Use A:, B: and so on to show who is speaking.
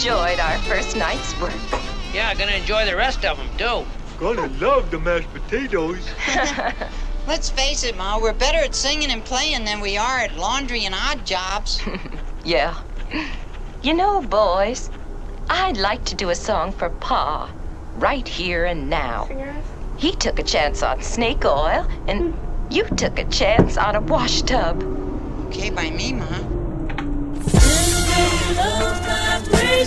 A: enjoyed our first night's work.
B: Yeah, gonna enjoy the rest of them, too.
C: Gonna love the mashed potatoes.
D: Let's face it, Ma, we're better at singing and playing than we are at laundry and odd jobs.
A: yeah. You know, boys, I'd like to do a song for Pa, right here and now. He took a chance on snake oil, and you took a chance on a wash tub.
D: Okay by me, Ma.